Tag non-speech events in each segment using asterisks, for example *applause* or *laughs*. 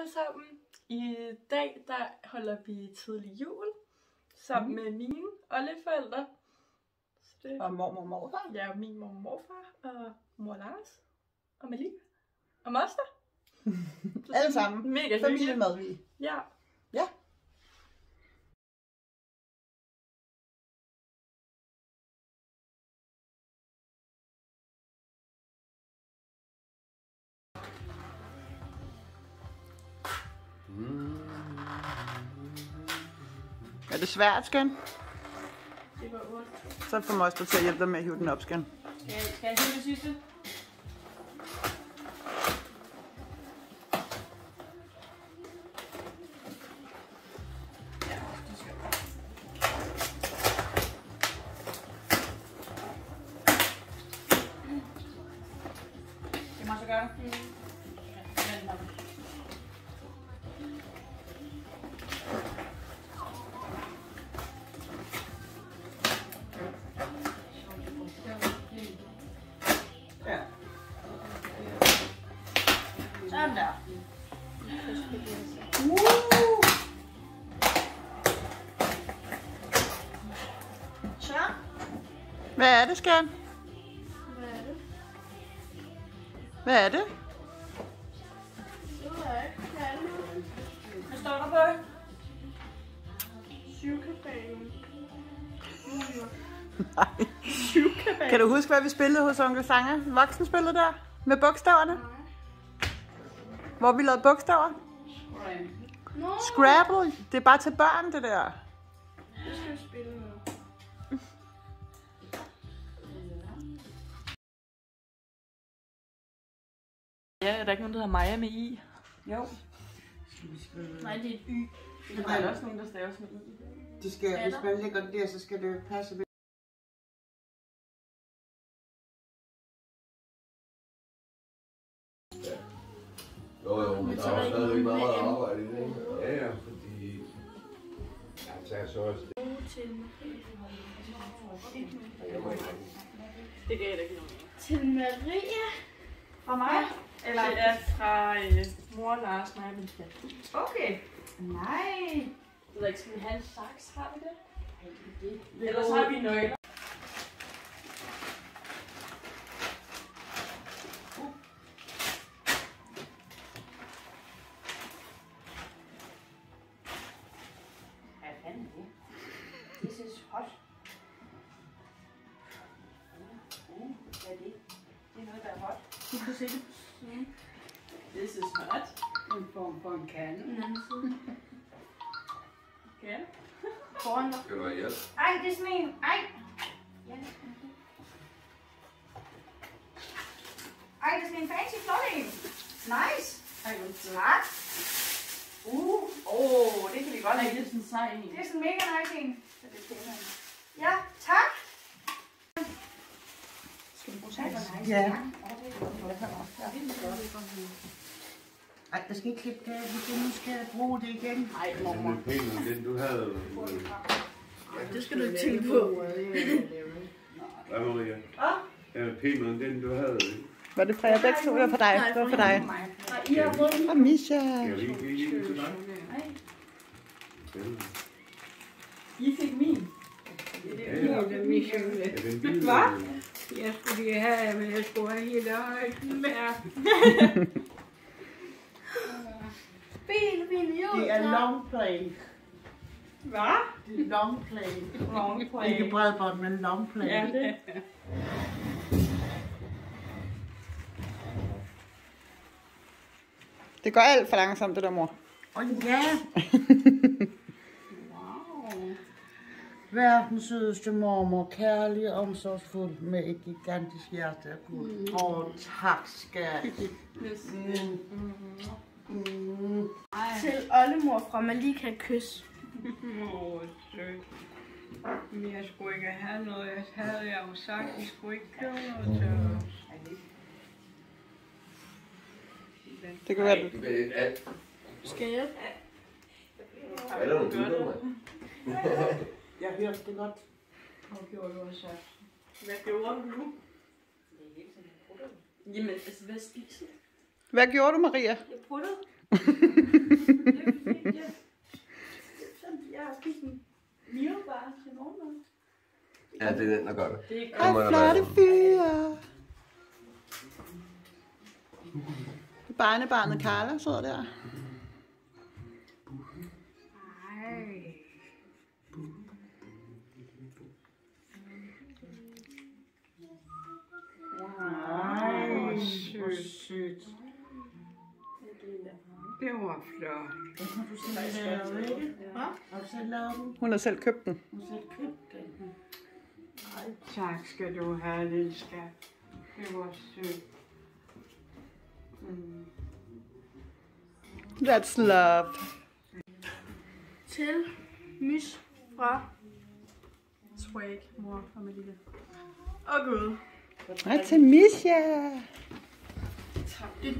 alle sammen. I dag der holder vi tidlig jul sammen Mhm. med mine oldeforældre. Så det Og mormor og morfar. ja, min mor og morfar og mor Lars og Malika og moster. *laughs* Alle sammen. Mega. Familiemad, vi. Ja. Svært, Skan? Det var ondt. Så får moster til at hjælpe dig med at hive den op, Skan. Skal jeg, skal jeg sige det sidste? Står der på? Syvkabanen. Nej. Kan du huske, hvad vi spillede hos onkel Sanger? Voksenspillet der? Med bogstaverne? Hvor vi lavede bogstaver? Nå, Scrabble. Det er bare til børn, det der. det skal vi spille med. Ja, er der ikke nogen, der hedder Maja med I? Jo. Nej, det er et y. Der er også nogen, der staves med I. Det skal, hvis man lægger det der, så skal det passe med. Jo, jo, men Men der er jo ikke stadigvæk nogen meget arbejde i det, ikke? Ja, ja, fordi... Ja, så er så også... Det gav da ikke nogen. Til Maria. Fra mig? Eller? Det er fra øh, mor Lars, mig og min skat. Okay. Nej. Jeg ved ikke, skal vi have en saks? Har vi det? Det Ellers har vi nøgler. En form for en kande. Den anden side. Okay. Foran dig. Skal du have hjælp? Ej, det er sådan en. Ej. Ja. Ej, det er sådan en fancy flot en. Nice. Ej, hvor. Tak. Uh, oh, det kan vi godt lide. det er sådan en sej en. Det er sådan en mega nice en. Så det er pænere. Ja, tak. Skal vi bruge salt? Ja. Åh, det er godt. Ej, jeg skal ikke klippe det af, hvis jeg nu skal bruge det igen. Ej, Den mormor. er pæn, men den du havde... Det skal du ikke tænke på. Hvad, Maria? Hvad? Den er den du havde... Var det fra jer begge to, eller for dig? Det var for dig. Nej, I har fået Og Misha. Skal vi ikke give den til dig? Den- I fik min. Ja, ja. Ja, den bil. Hvad? Jeg skulle lige have, men jeg skulle have hele højden med. *laughs* Fint jul. Det er long play. Hvad? Det er long play. Long play. Ikke bredbånd, men long play. Ja, det. Det går alt for langsomt, det der, mor. Og ja, Wow. verdens sødeste mormor, kærlig og omsorgsfuld med et gigantisk hjerte af guld. Åh, oh, tak skal *laughs* mm. Mm. Oldemor fra Malika Kys. Åh, sødt. Men jeg skulle ikke have noget. Jeg havde jeg jo sagt, I skulle ikke købe noget til os. Det kan være, Det er alt. Skal jeg? Er der nogle billeder, mand? *laughs* Jeg hørte det godt. Hvad gjorde du så? Hvad gjorde du nu? Jamen, altså, hvad spiser du? Hvad gjorde du, Maria? Jeg puttede. *laughs* jeg har spist en miobar til morgenmad. Ja, det er den, der gør det. det Hej, flotte fyre. Barnebarnet Carla sidder der. Nej. Nej, hvor sødt. Det var flot. Har du selv lavet, ikke? Har du selv lavet den? Hun har selv købt den. Har du selv købt den? Tak skal du have, lille skat. Det var sødt. Mm. That's love. Til Mys fra Swag, mor og Malika. Åh gud. Hej til Misha. Dyt,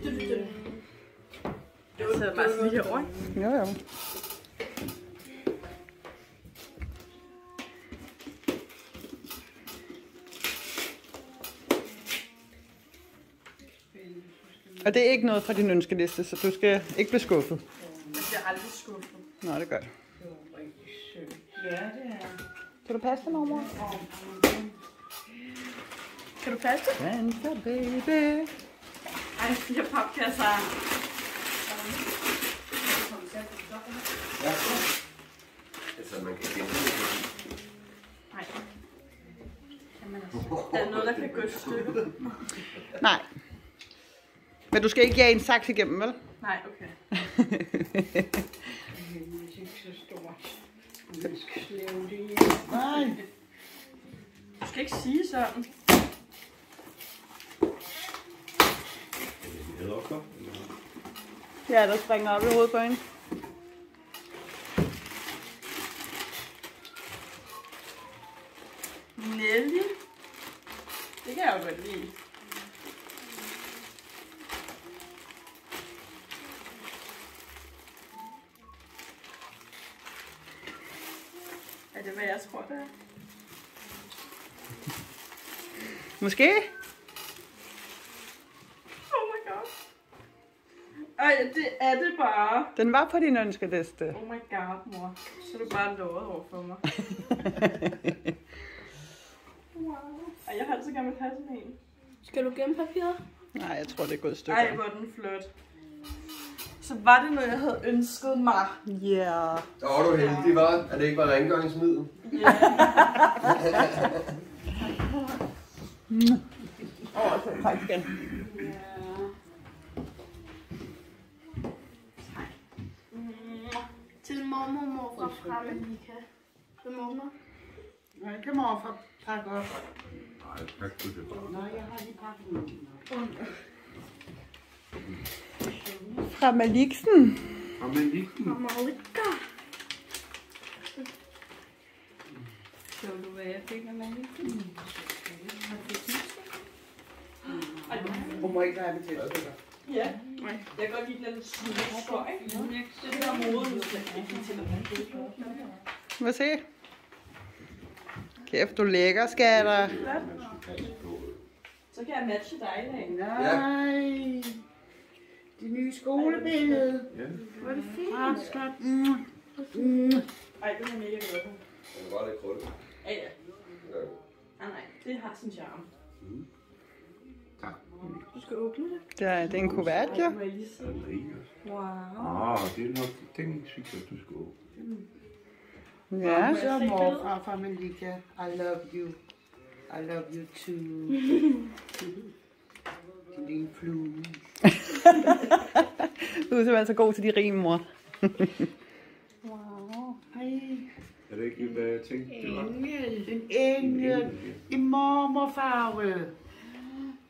sidder bare sådan lige herovre. Jo, jo. Og det er ikke noget fra din ønskeliste, så du skal ikke blive skuffet. Jeg bliver aldrig skuffet. Nå, det gør det. Ja, det er. Kan du passe det, mormor? Kan du passe det? Dancer, baby. Ej, fire papkasser. Altså, man kan genbruge Nej. Jamen altså. Der er noget, der kan gå et stykke. Nej. Men du skal ikke jage en saks igennem, vel? Nej, okay. Det er ikke så stort. Man skal slæve det hjem. Nej, Du skal ikke sige sådan. Ja, der springer op i hovedet på hende. Nelly. Det kan jeg jo godt lide. Er det, hvad jeg tror, det er? Måske? Oh my god. Ej, det er det bare. Den var på din ønskeliste. Oh my god, mor. Så er du bare lovet over for mig. *laughs* Ej, jeg har altid gerne vil have sådan en. Skal du gemme papiret? Nej, jeg tror, det er gået et stykke. Ej, hvor er den flot. Så var det noget, jeg havde ønsket mig. Ja. Yeah. Så var du heldig, var? At det ikke var rengøringsmiddel? Ja. *laughs* Åh, oh, så tak igen. Til mormor og morfar fra Malika. Hvem åbner? Nej, det må jeg pakke op. Nej, tak du det bare. Nej, jeg har lige pakket den. Fra Maliksen. Men lige Fra Malika. Så du, hvad jeg fik af Malika? Hun må ikke have det til at ja. Jeg kan godt lide den lidt smule skøj. Det er der mode, Hvad se? Kæft, du er lækker, skatter. Så kan jeg matche dig i. Nej. Det nye skolebillede. Ja, Hvor er det fint. Ah, skat. Mm. Mm. Ej, det er jeg mega for. det var lidt krølle. Ja, ja. Ja. Nej, nej. Det har sin charme. Tak. Du skal åbne det. Det er, det er en kuvert, jo. Wow. Ah, det er nok, den synes jeg, du skal åbne. Ja. Så morfar fra Malika. I love you. I love you too. *laughs* Din flue. Du er simpelthen så god til de rim, mor. Hej. Er det ikke, hvad jeg tænkte, det var? En engel i mormorfarve.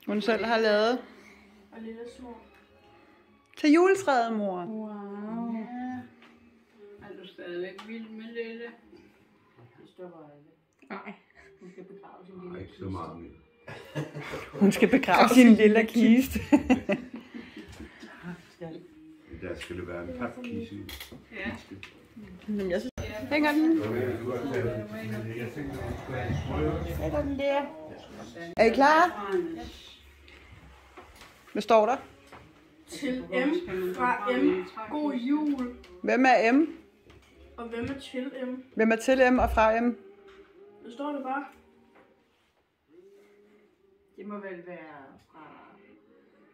Hun selv har lavet. Og lille små. Til juletræet, mor. Wow. Er stadigvæk vild med Lille? Nej. Nej, ikke så meget mere. Hun skal begrave sin lille kiste. Der skal det være en papkisse. Ja. Jamen, jeg synes... Hænger den? Sætter den der. Er I klar? Hvad står der? Til M fra M. God jul. Hvem er M? Og hvem er til M? Hvem er til M og fra M? Det står det bare. Det må vel være fra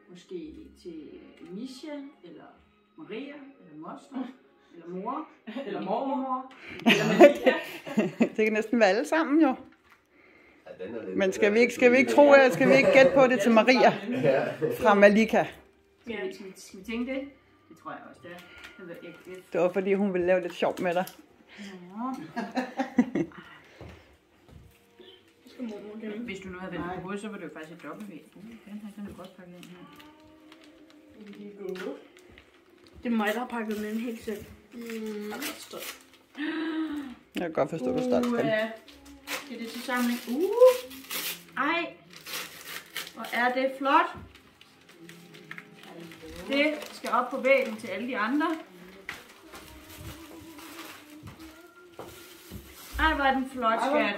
måske til Michelle, eller Maria, eller Moster, eller mor, Eller mormor. *laughs* det kan næsten være alle sammen jo. Ja, den er lidt, Men skal vi ikke, skal vi ikke tro, at skal vi ikke gætte på det til Maria fra Malika? Skal vi, skal vi, skal vi tænke det? Det tror jeg også, det er. Det var fordi, hun ville lave lidt sjov med dig. Hvis du nu havde vendt på hovedet, så var det jo faktisk et dobbelt V. Den her, den er godt pakket ind her. Det er mig, der har pakket den ind helt selv. Mm. Jeg kan godt forstå, at du er stolt. Uh. Det er det til samling. Uh, ej. Og er det flot. Det skal op på væggen til alle de andre. Ej, hvor er den flot, skat.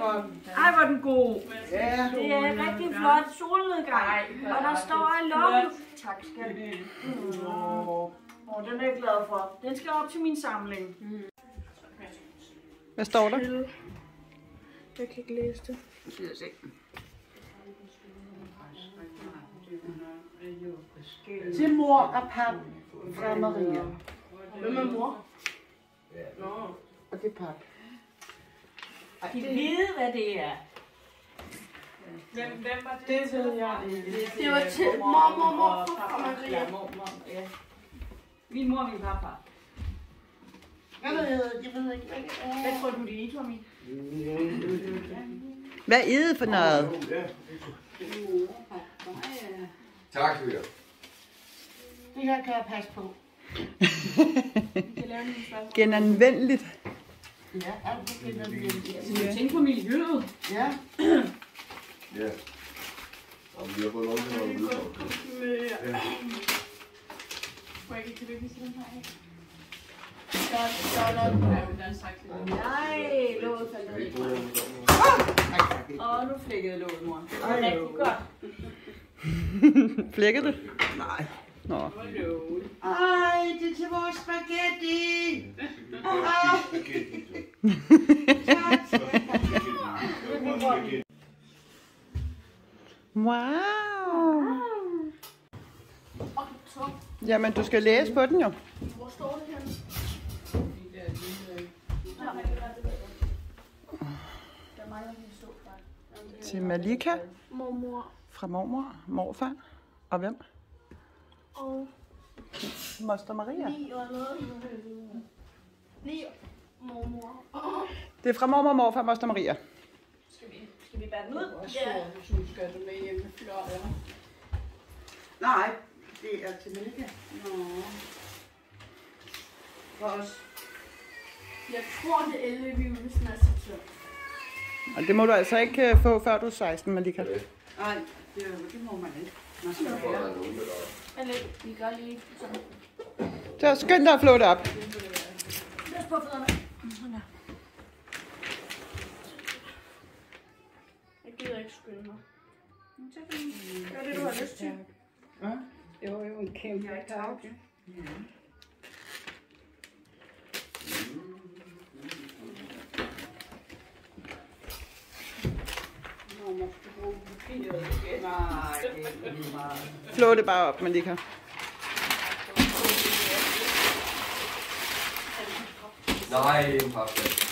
Ej, hvor er den god. Ja, Det er en rigtig flot solnedgang. Og der står I love you. Tak, skat. Åh, den er jeg glad for. Den skal op til min samling. Hvad står der? Jeg kan ikke læse det. Skal jeg se. Til mor og pap fra Maria. Hvem er mor? Og det er pap. De ved, hvad det er. Hvem, hvem var det? Det ved jeg ikke. Det var til mormor, morfar og Maria. Ja, mormor, ja. Min mor og min pappa. Jeg ved, jeg ved ikke, hvad det er. Hvad tror du, det er, Tommy? Hvad er det for noget? Tak, Sviger. Det her kan jeg passe på. Genanvendeligt. Ja, alt det kender vi. Ja. Tænk på miljøet. Ja, Ja. Og vi har fået lov til at holde ud. Må jeg ikke tilbage til den her? Nej, låget faldt ned. Ikke noget, Åh, nu flækkede låget, mor. Det var rigtig godt. *laughs* Flækkede du? Nej. Nå. Ej, det er til vores spaghetti. Wow. Jamen, du skal læse på den jo. Hvor står det henne? Til Malika Mormor fra mormor, morfar og hvem? Og Moster Maria. ni og noget. Ni mormor. Det er fra mormor, morfar og moster Maria. Skal vi, skal vi bære den ud? Ja. Skal du med hjem med fløjer? Nej, det er til Malika. Nå. For os. Jeg tror, det er 11 vi vil snart så tør. Og det må du altså ikke øh, få, før du er 16, Malika. Nej, det, det må man ikke. Man skal være. Er. Eller vi gør lige sådan. Så skynd dig at flå det op. Løs på fødderne. Sådan der. Jeg gider ikke skynde mig. Gør det, du har lyst til. Det var jo en kæmpe tag. Nej, det er lige meget. Flå det bare op, Malika. Nej, en papkasse.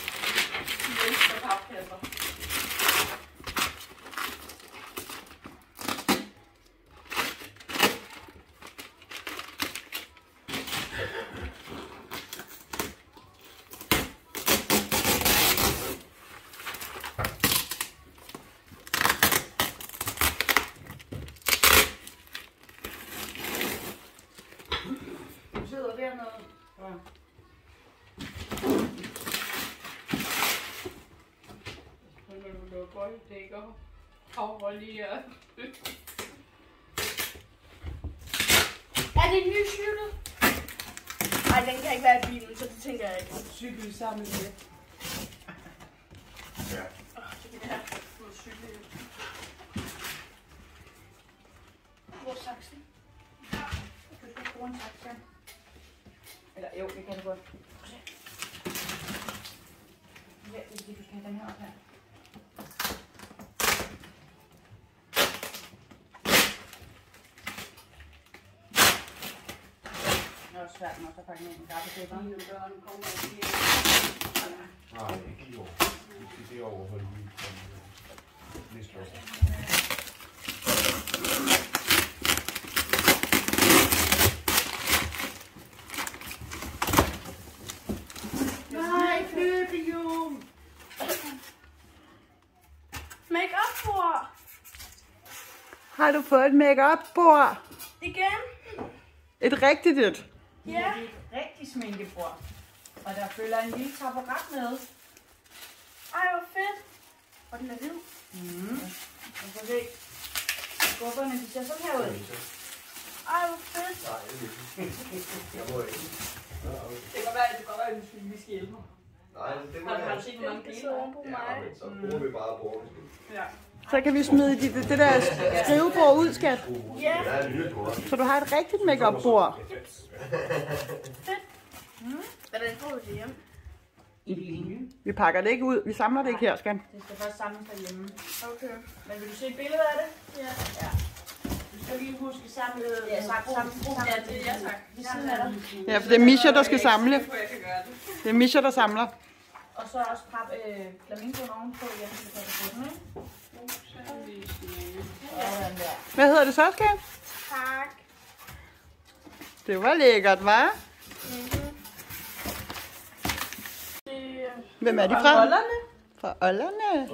Du sidder dernede. Ja. Så når du lukker i dækker, kommer lige og... Er det en ny cykel? Nej, den kan ikke være i bilen, så det ikke. Cykel sammen med. Ja. Det er noget cykel. Hvor er saksen? Du skal bruge en taxa. Eller jo, det kan du godt. Ja, det er fordi, du skal have den her op her. Det også svært nok at pakke ned en gaffepapper. Mine børn kommer ikke Nej, ikke i år. Vi skal det over for lige næste år. Nej, løbehjul! Make-up bord. Har du fået et make-up-bord? Igen. Et rigtigt et. Ja. Det er et rigtigt sminkebord. Og der følger en lille taburet med. Ej, hvor fedt. Og den er hvid. Mm. Og så se. Skubberne, de ser sådan her ud. Ej, hvor fedt. Nej, det er ikke. *laughs* Jeg må ikke. Det kan være, det kan godt være, at vi skal- hjælpe ham. Nej, det må Har du har jeg du set, hvor mange Det dele sidder der er? oven på Ja, mig. men så bruger vi bare bruger Ja. Så kan vi smide det, det, det der skrivebord ud, skat. Ja. Bord. Så du har et rigtigt make-up-bord. Hvordan får du det hjem? Vi pakker det ikke ud. Vi samler det ikke her, skat. Det skal først samles derhjemme. Okay. Men vil du se et billede af det? Ja. Du skal lige huske samle... Ja, samle, samle, samle, Ja, det er ja, tak. Ja, for det er Misha, der skal samle. Det er Misha, der samler. Og så også pap, øh, flamingoen ovenpå. Jeg kan på den, ikke? Sådan der. Hvad hedder det så, skat? Tak. Det var lækkert, hva'? Det er Hvem er de fra? Ollerne. Fra Ollerne.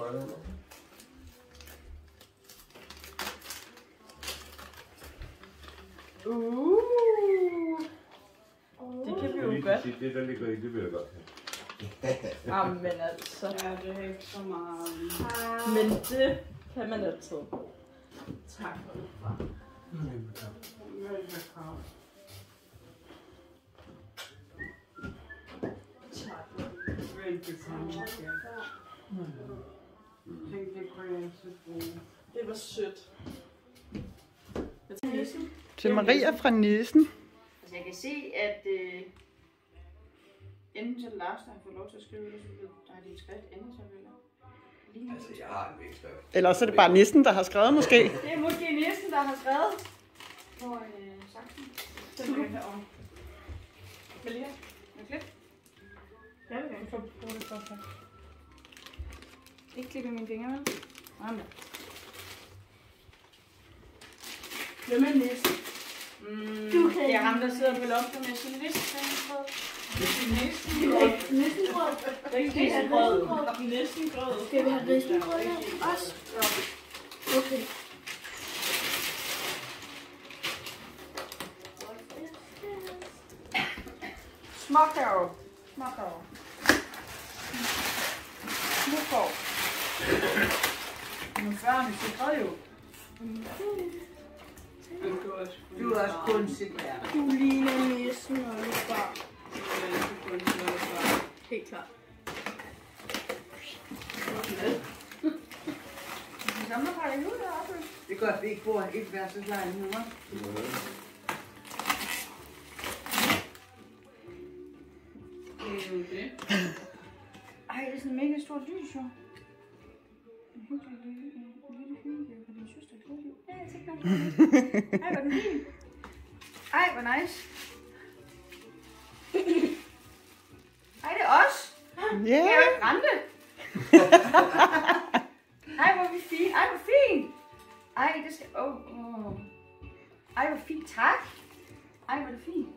Det kan vi jo godt. Det, der ligger i, det vil jeg godt have. *laughs* Jamen altså. Ja, det er ikke så meget. Men det kan man altid. Tak. Tænk, det. Det var sødt. Til Maria fra Nissen. Altså jeg kan se, at øh, enten så er Lars, der har fået lov til at skrive, eller så der har din skrift ændret sig vel. Lige. Altså, jeg har en vækstskrift. Eller så er det bare Nissen, der har skrevet måske. Det er måske næsten, der har skrevet på øh, saksen. Så du kan herovre. Malia? Med klip. Ja, det få bruge det for. Ikke klippe mine fingre, vel? Sådan der. Hvem er næste? Mm, Du kan- Det er ham, der sidder på loftet med sin liste risengrød. Risengrød. Næsten grød. Skal vi have risengrød her også? Okay. Småkov. Småkov. Småkov. Men før han sikrede jo. Du er også kun sit Du ligner næsten og du klart. Vi samler fra det nu deroppe. Det er godt, at vi ikke bor i et værelses lejlighed, hva'? Det er jo det. Ej, det er sådan en mega stort lys, jo. En hyggelig lille, en lille hygge for din søster. Ja, jeg tænker nok. Ej, hvor er den fin. Ej, hvor nice. *laughs* Ej, det er os. Ja. Det er jo ikke Rante. *laughs* Ej, hvor er vi fine. Ej, hvor fint. Ej, det skal... Åh, oh, oh. Ej, hvor fint. Tak. Ej, hvor er det fint.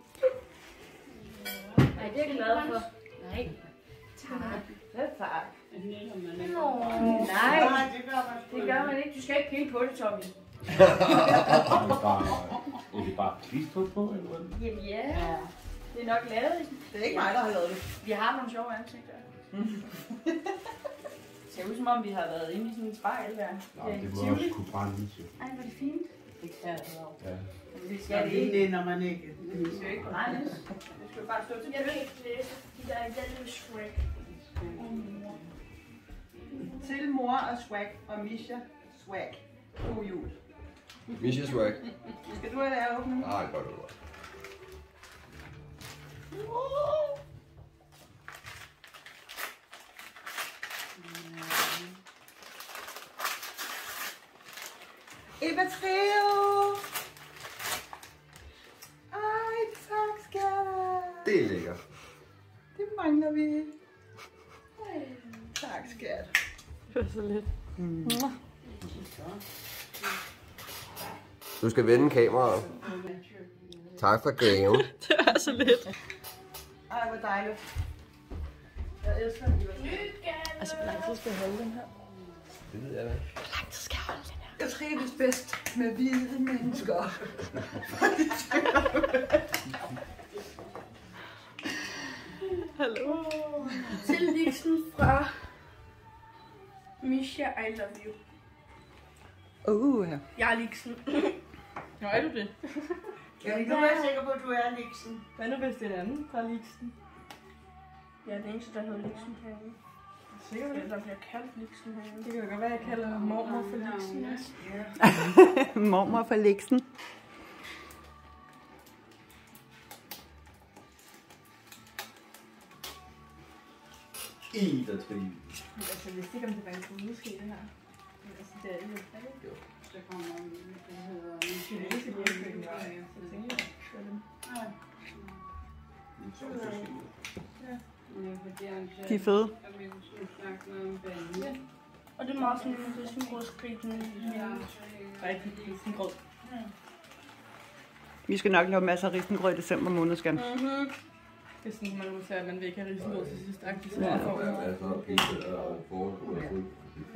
Ej, det er jeg glad for. Nej. Tak. Hvad er ikke. Nå. Nej, Nej, det gør man det gør man ikke. Du skal ikke pille på det, Tommy. *laughs* Er det bare, er det bare klistret på, eller hvad? Jamen ja. Det er nok lavet. i- Det er ikke mig, der har lavet det. Vi har nogle sjove ansigter. *laughs* Det ser ud som om, vi har været inde i sådan en spejl der. Nej, det må også kunne brænde til. Ej, hvor er det fint. Det kan jeg. Ja. Det skal det det ikke. lænder man ikke. Det skal jo ikke brændes. Det skal jo bare stå til Jeg kan ikke læse de der hjælpe Shrek. Til mor og swag og Misha swag. God jul. Misha swag. Skal du have det her åbne? Nej, godt, godt. Eva Trio! Ej, tak skal Det er lækkert. Det mangler vi. Tak, skat. Det var så lidt. Mm. Du skal vende kameraet. Tak for gaven. *laughs* Det var så lidt. Ej, hvor dejligt. Jeg elsker den. Altså, hvor lang tid skal jeg holde den her? Det ved jeg da. Hvor lang tid skal jeg holde den her? Jeg trives bedst med hvide mennesker. Hallo? Til Lixen fra Misha, I love you. Uh, ja. Jeg er Lixen. Nå, er du det? *laughs* Jeg er nu er jeg sikker på, at du er Nixon. Hvad nu hvis det er en anden fra Lixen? Jeg er den eneste, der hedder Lixen herinde. Sikker Eller der bliver kaldt Lixen herinde. Det kan jo godt være, at jeg kalder mormor for Lixen også. *laughs* Mormor for leksen. I der trives. Altså, jeg vidste ikke, om det var en kommuneske, det her. Men altså, det er det jo. Er det? Så kommer der det hedder Det er ikke det, jeg køber. Så tænker jeg, det er dem. De er fede. Og det er meget sådan en risengrødskrigen. Rigtig risengrød. Vi skal nok lave masser af risengrød i december måned, skal. Mhm. Det er sådan, man må sige, at man vil ikke have risengrød til sidst. Ja.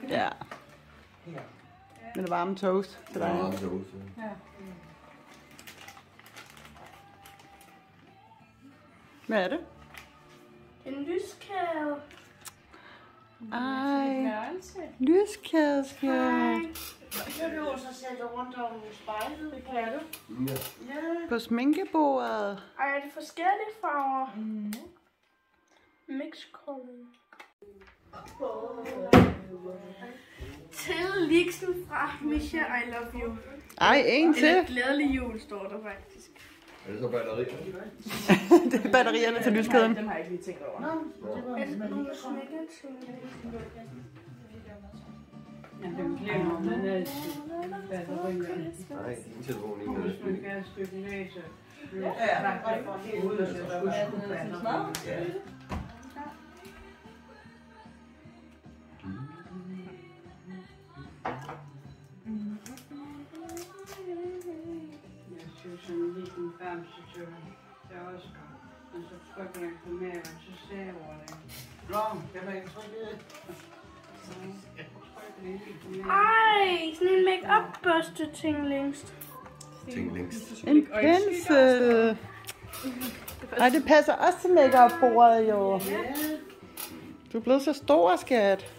Ja. Ja. Med det varme toast til Det er dig. meget toast. ja. Ja. Hvad er det? En lyskæde. Ej, Værelse. lyskædeskat. Så du så sætte rundt om spejlet. Det kan du. Ja. Ja. På sminkebordet. Ej, er det forskellige farver? Mm. Mix color. Til Lixen fra Misha, I love you. Ej, en Eller til. glædelig jul, står der faktisk. Er det så batterier? *laughs* Det er batterierne til lyskæden. Dem har jeg ikke lige tænkt over. Nå, det var til Ja, dem glemmer man altid. Batterier. Nej, din telefon ikke Hvis noget man spil. kan et stykke laser. Jeg synes sådan en liten bamse til, til Oscar. Og så trykker jeg på maven, så saver det. Nå, det var ikke trykket. Så trykker jeg lige på maven. Ej, sådan en make-up børste ting længst. Ting længst. En pensel. Ej, det passer også til make-up-bordet, jo. Du er blevet så stor, skat.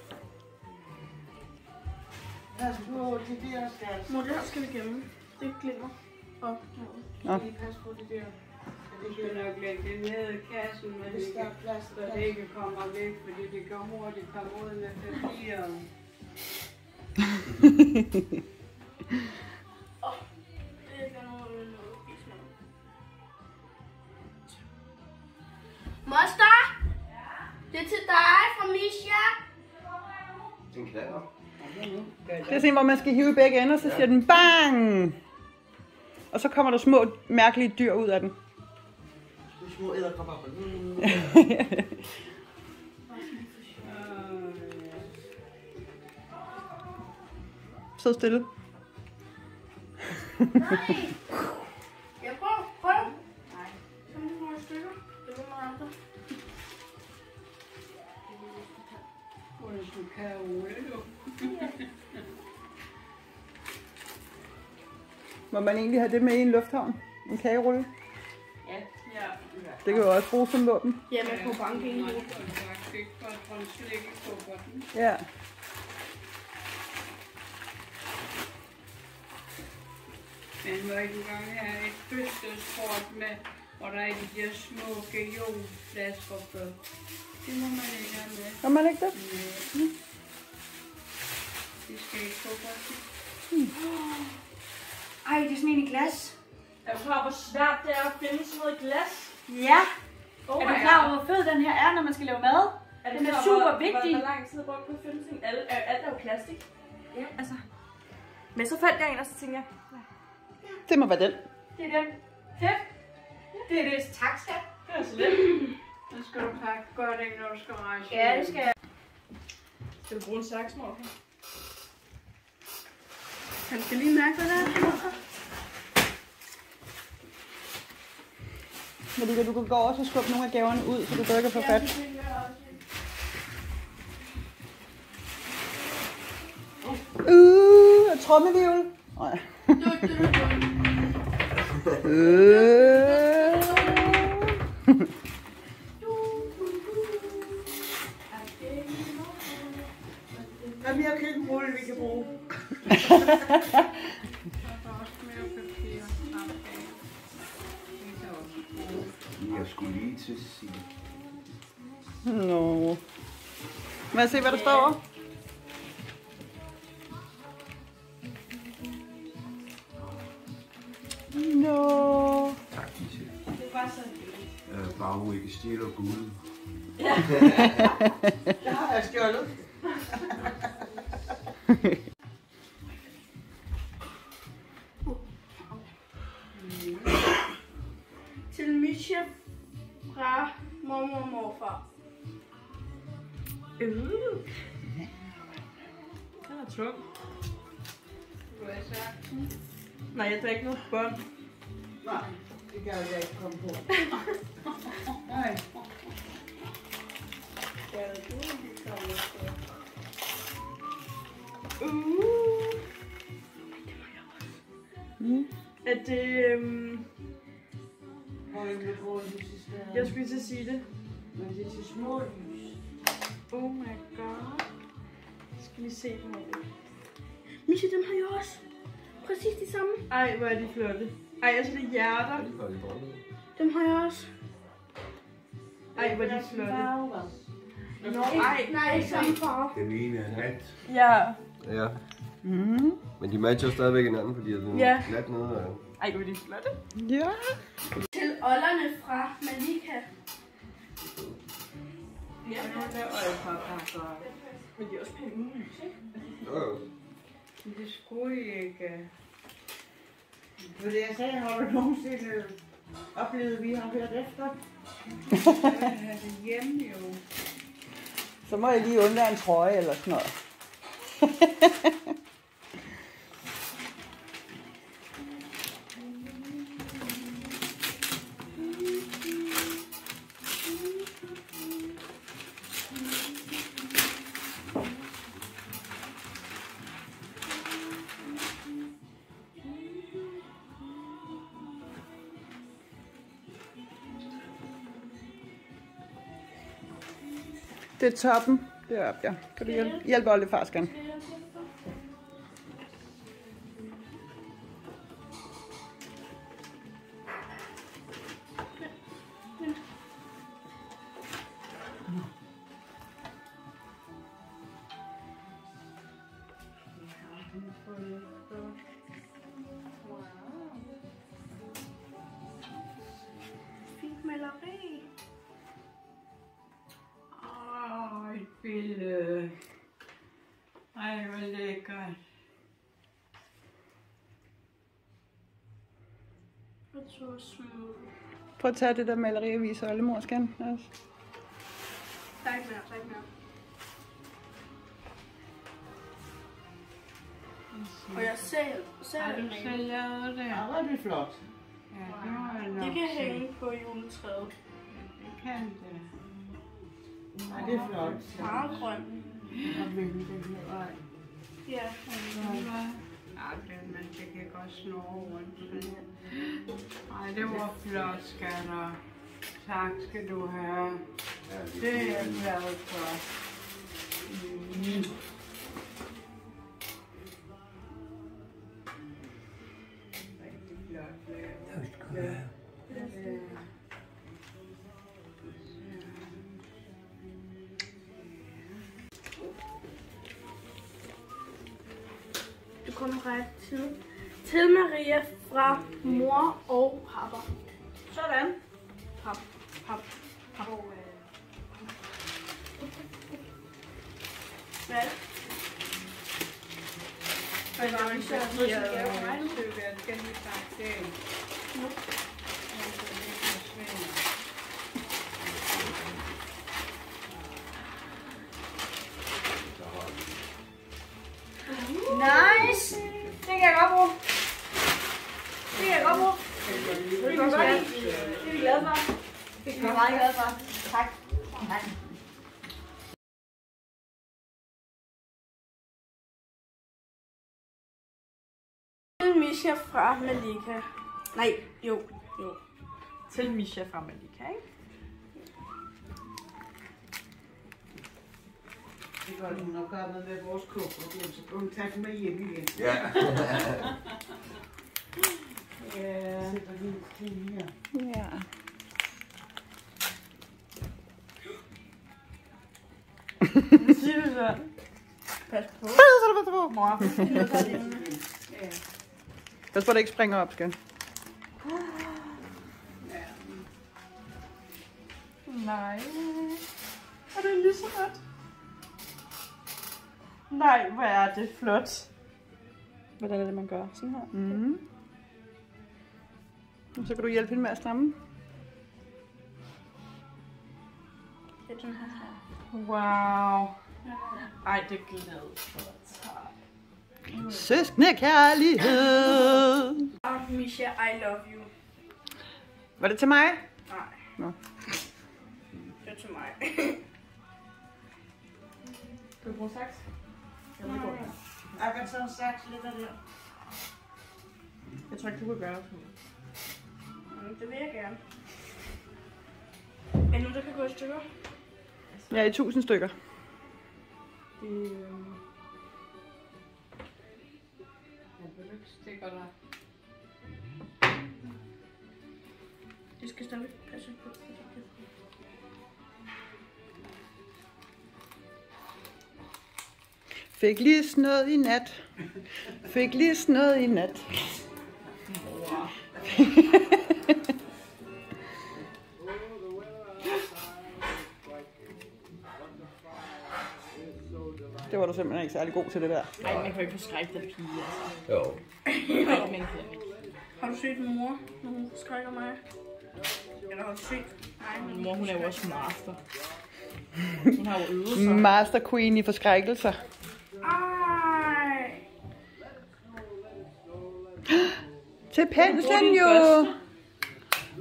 Pas på de der skat. Mor, det her skal vi gemme. Det glimmer. Og Nå. Lige pas på det der. Vi skal nok lægge det ned i kassen, men det er plads så det ikke kommer væk, fordi det kan hurtigt komme ud med papiret. er at. Moster? Det er til dig fra Misha. En knaller. Det er sådan en, hvor man skal hive i begge ender, så siger den bang! Og så kommer der små, mærkelige dyr ud af den. De små æderkopper. *laughs* Sid stille. Jeg prøver. Prøv. Nej. Så må have stykker. Det var meget andre. Hvor du kan rulle, Må man egentlig have det med i en lufthavn? En kagerulle? Ja. Det kan jo også bruges som våben. Ja, man kunne banke en Ja, i. og godt. Ja. Men må ikke engang have et fødselskort med, hvor der er de der smukke jordflasker på. Det må man ikke have med. Må man ikke det? Nej. Det skal i kufferten. Ej, det er sådan en i glas. Er du klar, hvor svært det er at finde sådan noget glas? Ja. Oh Er du klar over, hvor fed den her er, når man skal lave mad? Er Den er klar, super hvor- vigtig. Hvor, hvor lang tid brugt på at finde ting? Alt, er- alt er jo plastik. Ja. Altså. Men så faldt jeg ind, og så tænkte jeg, Det må være den. Det er den. Fedt. Det er det. Tak, skat. Det er så let. Så *laughs* skal du pakke godt ind, når du skal rejse. Ja, det skal jeg. Skal du bruge en saks, Morten? Han skal lige mærke, hvad der er. Malika, du kan gå over og skubbe nogle af gaverne ud, så du bedre kan få fat. Uh, og trommevivl. Nej. Øh. Hvad mere køkkenrulle, vi kan også også bruge. Jeg skulle lige til at sige. Nå. Må jeg se, hvad der står? Nå. Tak, Lise. Det er bare så Øh, bare hun ikke stjæler guld. Det har jeg stjålet. *laughs* fra mormor og morfar. Øh. Den er tung. Du har sagt, Nej, jeg drikker noget bånd. Nej, det kan jeg ikke komme på. Nej. Uh. Mm. Er det... Hvor er det grå lys i stedet? jeg skulle til at sige det. Men det er til små lys. Oh my god. Skal lige se dem her. Misha, dem har jeg også. Præcis de samme. Ej, hvor er de flotte. Ej, altså det er hjerter. Ja, det de. Dem har jeg også. Ej, hvor er de flotte. Nå, ej. Nej, ikke samme farve. Den ene er nat. Ja. Ja, Mm. men de matcher stadigvæk hinanden, fordi den Ja. er nat nede af. Ej, hvor er de flotte. Ja. Til ollerne fra Malika. Ja, nu er det øjepakker. men de er også pæne lys, ikke? Jo, jo. Men det skulle I ikke. For det jeg sagde, har du nogensinde oplevet, at vi har hørt efter? Jeg vil have det hjemme jo. Så må jeg lige undvære en trøje eller sådan noget. *laughs* Det er toppen. Deroppe, ja. Kan du hjælpe, hjælpe Olle Farskeren? Billede. Ej, hvor lækkert. Prøv at tage det der maleri og vise Olle skan. Også. Der er ikke mere, der er ikke mere. Og jeg selv, selv Har du selv lavet det? Ja, hvor er det flot. Ja, det nok Det kan hænge på juletræet. Det kan det. Ja, det er flot. Meget grøn. Og vende den her vej. Ja. Ja, det, men det kan godt snurre rundt. Ej, det var flot, skatter. Tak skal du have. Det er jeg glad for. Mm. Du kommer ret til. Til Maria fra mor og papa. Sådan. Pap, pap, pap. Hvad? Og der er så fire regnstykker, skal vi pakke det ind. Nice. Det kan jeg godt bruge. Det kan jeg godt bruge. Det jeg godt er vi glade for. Det er vi meget glade for. Tak. Nej. Misha fra Malika. Nej, jo, jo. Til Misha fra Malika, ikke? Det er godt, hun er kommet med vores kuffert, så kan hun tage den med hjem igen. Ja. Ja. Sætter ting her. Ja. Hvad siger du så? Pas på. Mor. Pas på, at det ikke springer op, skal. Nej. Er det lige så godt? Nej, hvor er det flot. Hvordan er det, man gør? Sådan her. Mm. Så kan du hjælpe hende med at stramme. Det er den her. Wow. Ej, det er glad for Søskende kærlighed. Og Misha, I love you. Var det til mig? Nej. Nå. Det er til mig. Skal du bruge saks? Jeg saks lidt af det. Jeg tror ikke, du kan gøre det. Mm, Det vil jeg gerne. Er nu, der kan gå i stykker? Ja, i tusind stykker. Stikker der. Det skal stadig passe på. Fik lige snød i nat. Fik lige snød i nat. Det var du simpelthen ikke særlig god til det der. Ej, man kan jo ikke forskrække den pige, altså. Jo. Nej, men kan Har du set min mor, når hun skrækker mig? Eller har du set? Nej, Min mor, hun er jo også master. Hun har jo øvet sig. Master Queen i forskrækkelser. Ej. Til penslen jo.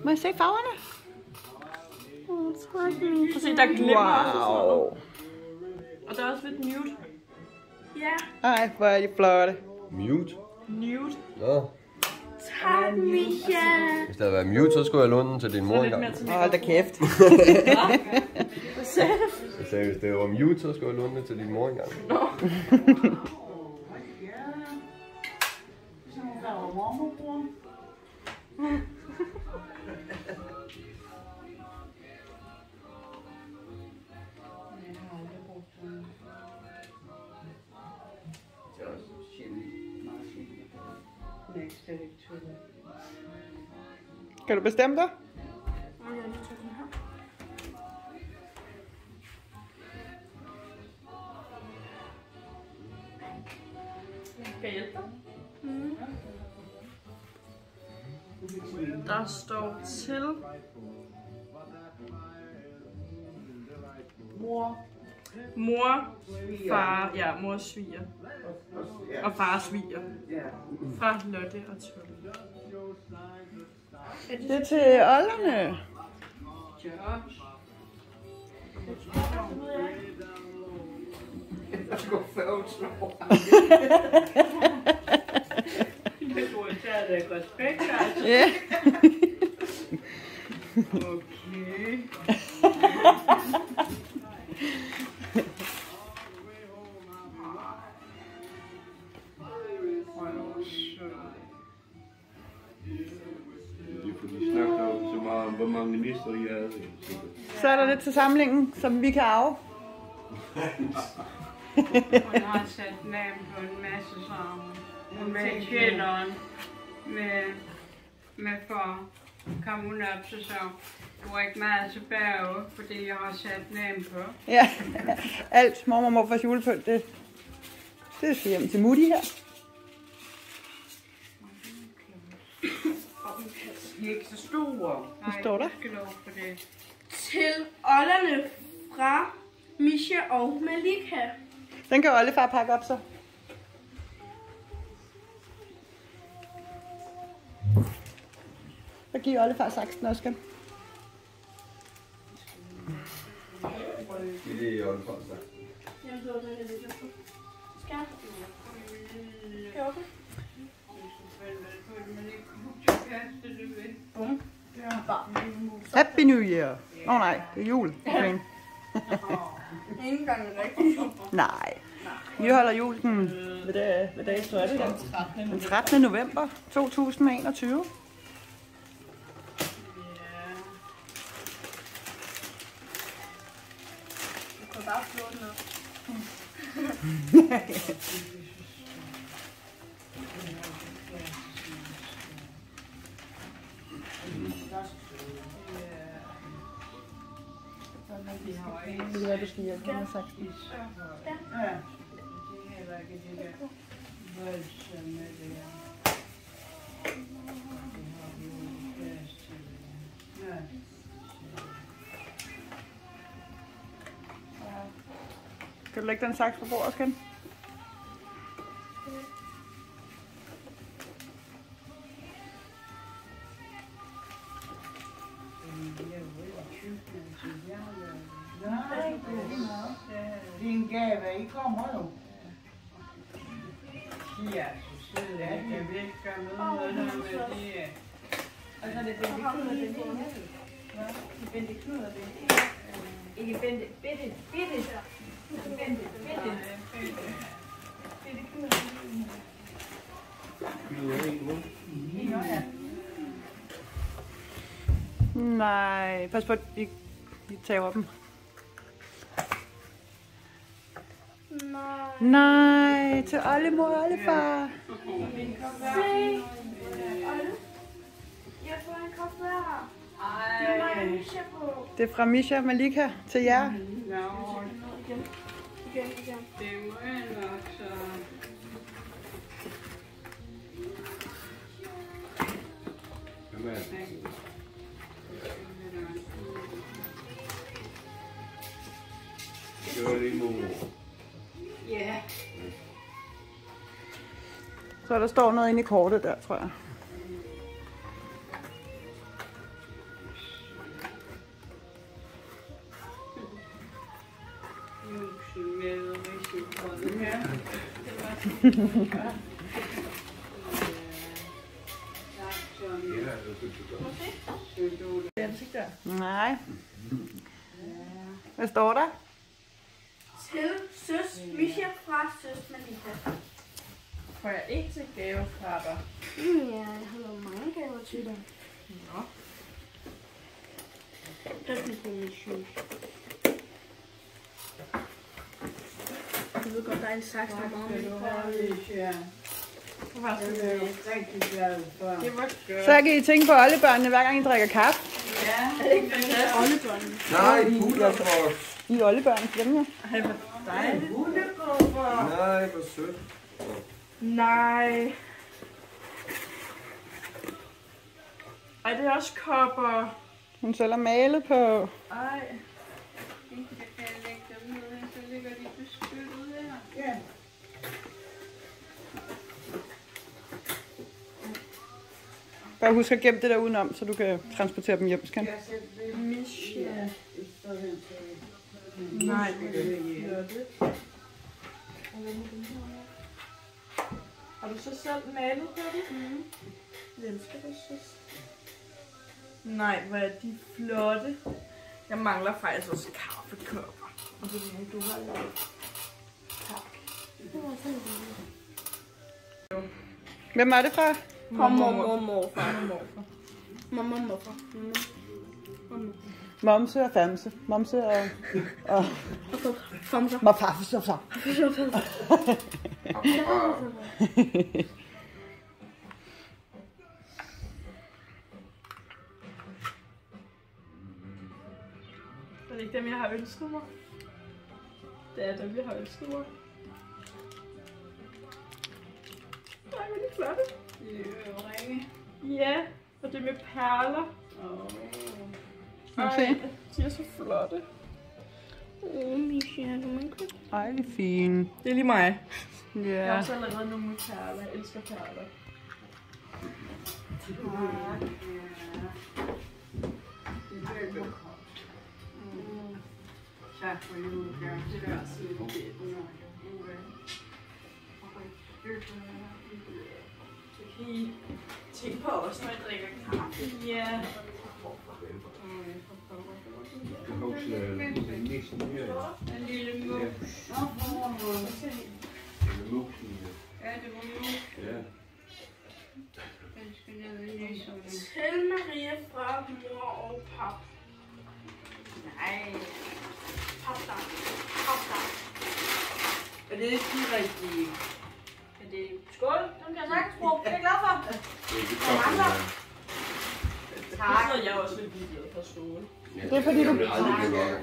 Må jeg se farverne? Min. Prøv at se, der glimmer. Wow. Og der er også lidt nude. Ja, Ej, hvor er de flotte. Mute? Nude. Nå. tak, Misha. Hvis der havde været mute, så skulle jeg låne den til din mor engang. hold da kæft. *laughs* *laughs* Sagde, hvis det var mute, så skulle jeg låne den til din mor engang. It. Kan du bestemme dig? Der står til Mor. mor, far, ja, mors sviger og fars sviger. Fra Lotte og Tulle. Det er til olderne. Josh. Der går færgesnor. Til samlingen, som vi kan arve. Hun har sat navn på en masse sammen. Med kælderen. Med, med for kom hun op, så så du er ikke meget tilbage, fordi jeg har sat navn på. Ja, *laughs* alt mormor og morfars julepynt, det, det skal hjem til Mutti her. De er ikke så store. Nej, står der? lov for det. Til olderne fra Misha og Malika. Den kan oldefar pakke op så. Så giver oldefar saksen også, skal. Det er Aalborg, så. Jeg det lidt. Skal jeg? Skal jeg åbne? Happy New Year. Åh oh, nej, det er jul. Okay. *laughs* Ikke engang rigtigt. Nej. Vi holder jul den, hvad, dag, hvad dato er det den? Den 13. november 2021. Du kan bare slå den op. *laughs* *laughs* Det er hvad du skal hjælpe med saksen. Ja. Det Kan du lægge den saks på bordet, Skan? Pas på, at I, I tager dem. Nej. Nej, til oldemor og oldefar. Se. Jeg får en kop hver. Det er mig, Misha på. Det er fra Misha Malika til jer. Nå, Igen. Igen, igen. det må jeg nok så. Hvem er det? Var lige. Ja. Så der står noget inde i kortet der, tror jeg. Ja, det synes Nej. Hvad står der? Til søs Misha fra søs Malika. Får jeg ikke til gave fra dig? Mm, ja, jeg har lavet mange gaver til dig. Nå. Pas nu på min shoes. Du ved godt, der er en saks, der er meget lidt, ja. Det er jeg for. Det. Så kan I tænke på oldebørnene, hver gang I drikker kaffe. Oldebånden. Nej, hunderkors. I er oldebørn, dem jo. Ej, hvor dejligt. Nej, hvor sødt. Nej. Ej, det er også kopper. Hun selv er malet på. Ej. Jeg kan lægge dem ned så ligger de beskyttet her. Ja. Bare husk at gemme det der udenom, så du kan transportere dem hjem, Skan. Jeg Nej, det er flottet. Har du så selv malet på det? Mm. Jeg elsker det, synes. Nej, hvor er de flotte. Jeg mangler faktisk også kaffekopper. Og det er du har lavet. Tak. Hvem er det fra? Fra mor, mor, morfar. og morfar. Mamma, morfar. Momse og Famse. Momse og... og Famser. Og så. Det er ikke dem, jeg har ønsket mig. Det er dem, jeg har ønsket mig. Nej, er flotte. Det er jo ringe. Ja, og det er med perler. Åh. Se? de er så flotte. Åh, oh, du må ikke købe. Ej, det er fint. Det er lige mig. Jeg har også allerede nogle med perler. Jeg elsker perler. Det godt. Tak for. Det er også lidt fedt. Så kan I tænke på os, når I drikker kaffe. Ja. Næsten her. En lille mus. Eller musen. Ja, det var mus. Ja. Den skal ned i næsen. Til Maria fra mor og pap. Nej. Pap dig. Pap dig. Er det ikke de rigtige? Er det skål? Den kan jeg sagtens bruge. Det er jeg glad for. Det er det godt, det er. Tak. Så er jeg også lidt glad for skål. Det er fordi, du-.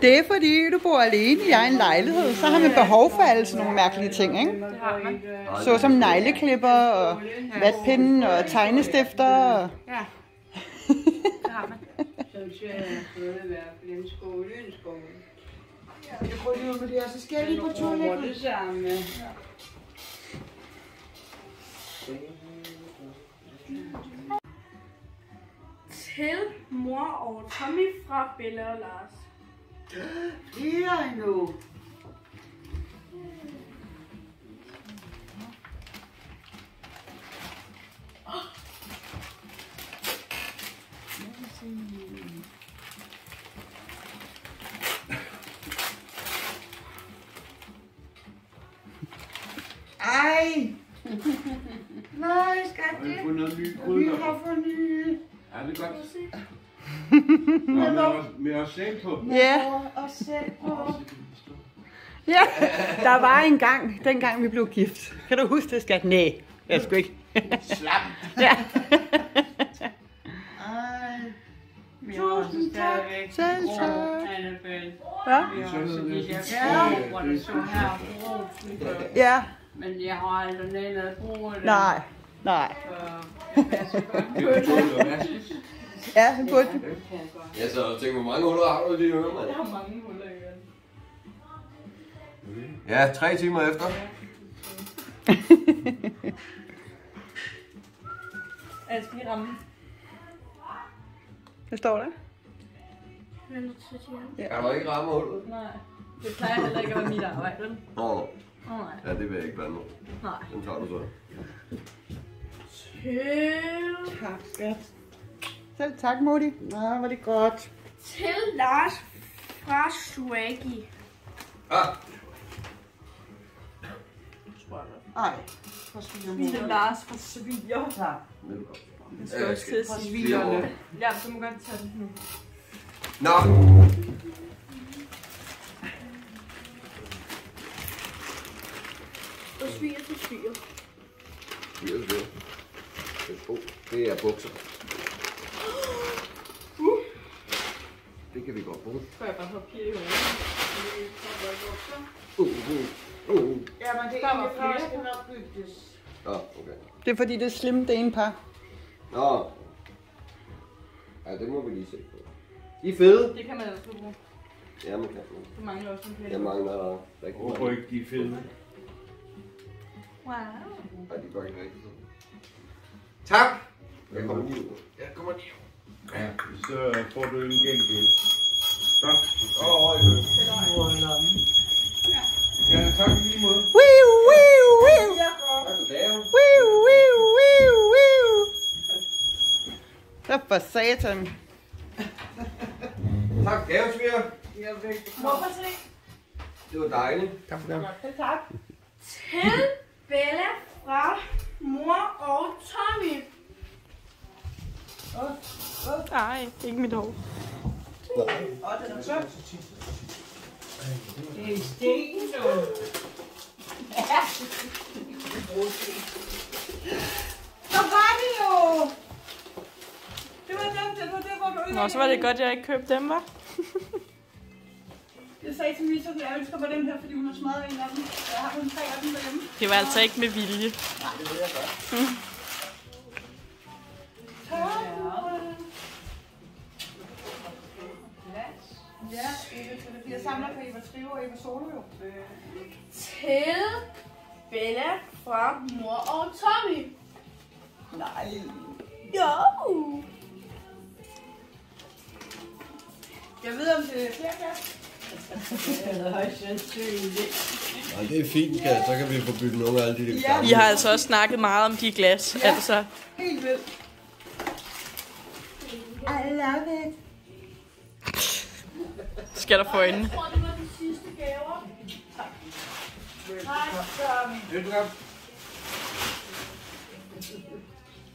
Det er fordi, du bor alene i egen lejlighed. Så har man behov for alle sådan nogle mærkelige ting, ikke? Det har man. Så som negleklipper og vatpinde og tegnestifter. Og... Ja. *laughs* Det har man. Jeg, prøver lige ud med det her, så skal jeg lige på toilettet. det samme. Til mor og Tommy fra Bella og Lars. Flere endnu. Ej! *laughs* Nej, skat, det. Vi har fået med, os, selv på. Ja, Og selv på. ja. Der var en gang, dengang vi blev gift. Kan du huske det, skat? Nej, jeg skulle ikke. Slap. *laughs* Ja. Tusind tak. Selv tak. Ja. Ja. Men jeg har aldrig nændet bruge det. Nej. Nej. Så jeg godt Ja, det burde godt. Ja, så tænk, hvor mange huller har du i dine ører, mand? Jeg har mange huller i øren. Ja, tre timer efter. *laughs* Jeg skal lige ramme. Hvad står der? Er. Kan du ikke ramme hullet? Nej. Det plejer heller ikke at være mit arbejde, vel? Nå. Åh nej. Ja, det vil jeg ikke blande mig. Nej. Den tager du så. Til, Tak, skat. Selv tak, Modi. Nå, var det godt. til Lars fra Swaggy. Ah, Ej. For svigermor. Lille Lars fra Sevilla. Tak. velkommen. Det skal også til svigerne. Ja, du må godt tage den nu. Nå, Og sviger til sviger. det er det. Oh, det er bukser. Kan vi godt bruge. Får jeg bare papir i hovedet. Uh, uh, uh. Ja, men det Der er egentlig flere. skal nok bygges. Nå, okay. Det er fordi, det er slim, det ene par. Nå. Ja, det må vi lige se på. De er fede. Det kan man altså bruge. Ja, man kan. Du mangler også en Jeg pæl. mangler der rigtig Hvorfor mange. ikke de er fede? Wow. Nej, de går ikke rigtig. Tak. Jeg kommer lige ud. Jeg kommer lige ud. Ja, så får du en gengæld. Så. Åh, oh, højt. Ja, tak i lige måde. Wiu, wiu, wiu. Tak for. Wiu, wiu, wiu, wiu. Så for satan. Tak, gavesviger. Hvorfor se? Det var dejligt. Til Bella fra mor og Tommy. Nej, ikke mit hår. Det er sten, du. Så var det jo! Det var dem, det var det, hvor du Nå, så var det godt, jeg ikke købte dem, var. *laughs* Jeg sagde til Misa, at jeg ønsker på dem her, fordi hun har smadret en af dem. Jeg har kun tre af dem derhjemme. Det var altså ikke med vilje. Ja, Eva Solo jo. Til Bella fra mor og Tommy. Nej. Jo. Jeg ved, om det er flere gas. Nej, det er fint, skat. Så kan vi få bygget nogle af alle de der Vi har altså også snakket meget om de glas. Ja. Altså, Helt vildt. I love it. skal der få øjnene. Jeg tror, det var de sidste gaver. Velbekomme.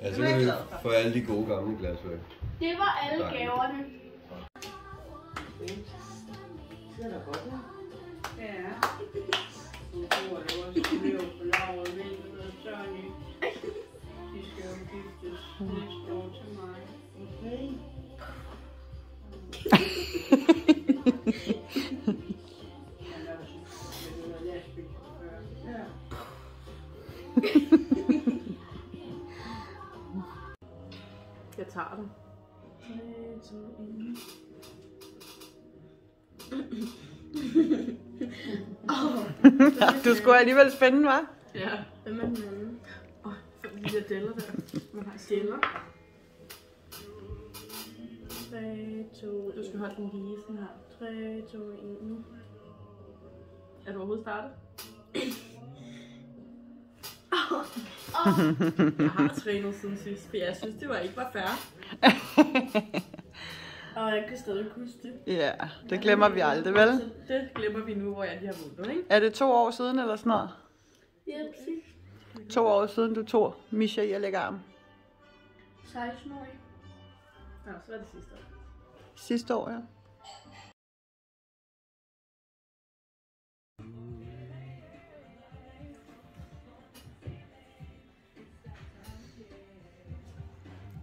Ja, så kan vi få alle de gode gamle glas væk. Det var alle Dejligt. gaverne. Ja. Nu tror jeg også, er på Vind og Sonny. De skal jo giftes næste år til mig. Okay. *laughs* *laughs* Jeg tager den. *laughs* Du skulle alligevel spænde, hva'? Ja. Hvem er den anden? Åh, oh, de der deller der. Man har deller. 3, 2, Du skal holde den lige sådan her. 3, 2, 1 nu. Er du overhovedet startet? Jeg har trænet siden sidst, for jeg synes, det var ikke var fair. *laughs* Og jeg kan stadig huske det. Ja, det glemmer vi aldrig, vel? Så det glemmer vi nu, hvor jeg lige har vundet, ikke? Er det to år siden eller sådan noget? Ja, præcis. To år siden, du tog Misha i at lægge arm. 16 år. Ja, så var det sidste år. Sidste år, ja.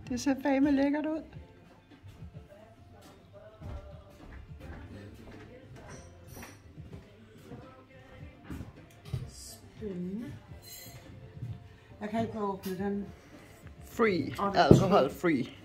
Det ser fandme lækkert ud. Spændende. Jeg kan ikke åbne den. Free. Alcohol free.